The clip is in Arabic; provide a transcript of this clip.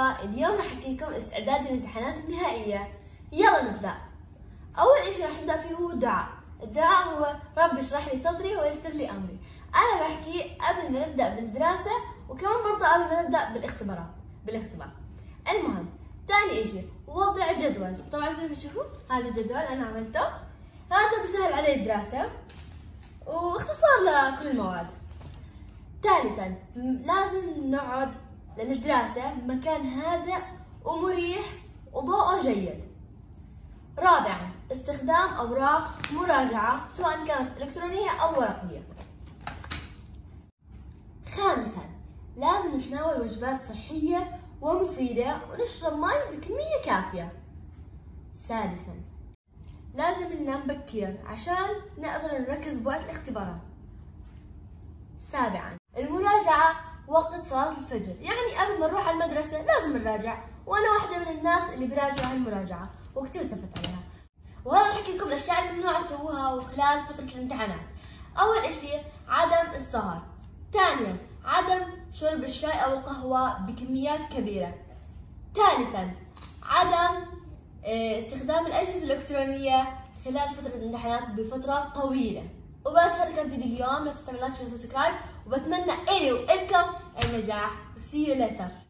اليوم راح أحكي لكم استعداد الامتحانات النهائية. يلا نبدأ. أول إشي راح نبدأ فيه هو الدعاء. الدعاء هو رب اشرح لي صدري ويسر لي أمري. أنا بحكي قبل ما نبدأ بالدراسة وكمان برضه قبل ما نبدأ بالاختبارات. بالاختبار. المهم ثاني إشي وضع جدول. طبعا زي ما تشوفوا هذا الجدول أنا عملته. هذا بسهل علي الدراسة واختصار لكل المواد. ثالثا لازم نقعد للدراسة مكان هادئ ومريح وضوءه جيد. رابعا استخدام أوراق مراجعة سواء كانت إلكترونية أو ورقية. خامسا لازم نتناول وجبات صحية ومفيدة ونشرب ماء بكمية كافية. سادسا لازم ننام بكير عشان نقدر نركز بوقت الاختبارات. سابعا وقت صلاة الفجر. يعني قبل ما نروح على المدرسة لازم نراجع. وأنا واحدة من الناس اللي بيراجعوا هالمراجعة وكتير استفدت عليها. وهذا نحكي لكم الأشياء الممنوعة تسووها خلال فترة الامتحانات. أول إشي عدم السهر. ثانيا عدم شرب الشاي أو القهوة بكميات كبيرة. ثالثا عدم استخدام الأجهزة الإلكترونية خلال فترة الامتحانات بفترة طويلة. وبس هذا كان فيديو اليوم. لا تنسوا like و subscribe وبتمنى إلي وإلكم النجاح. See you later.